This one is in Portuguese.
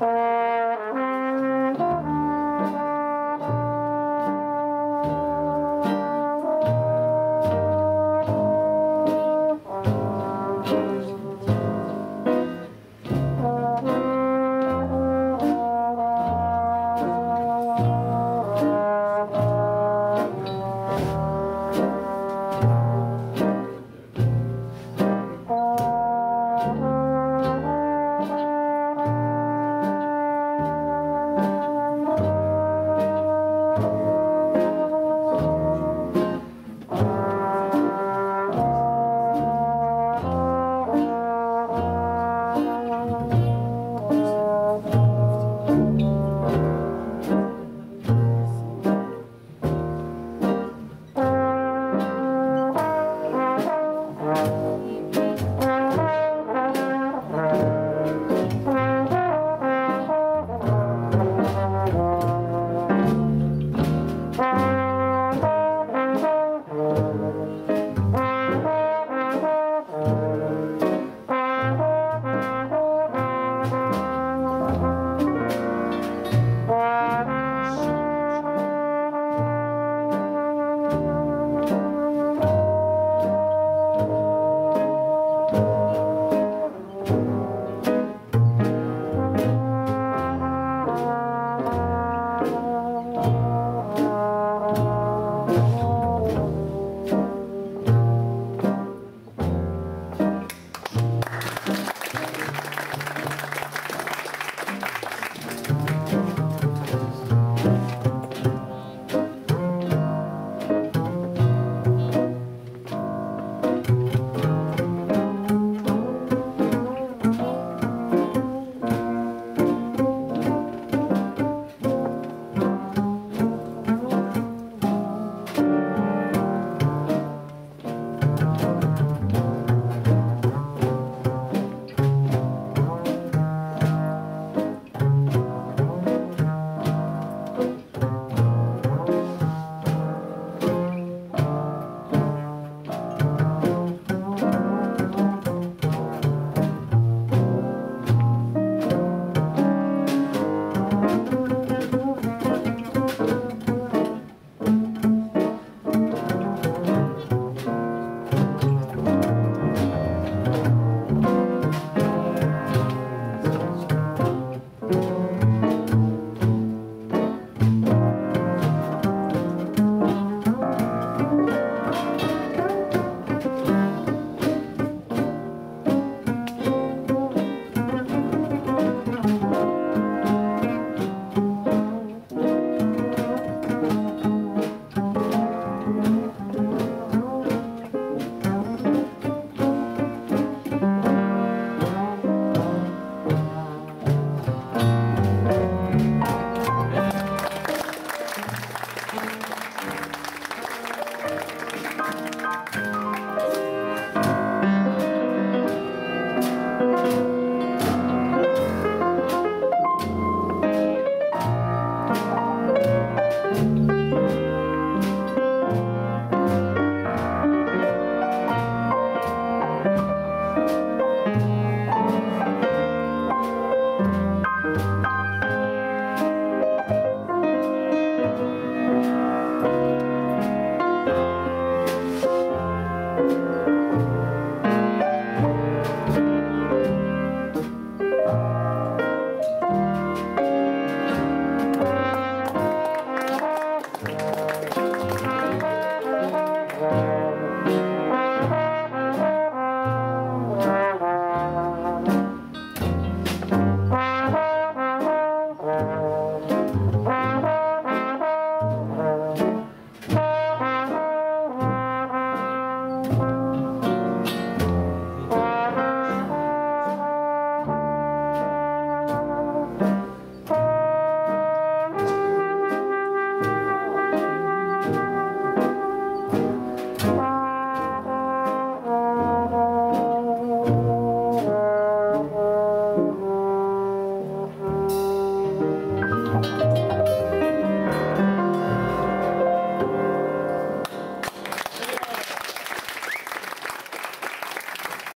É.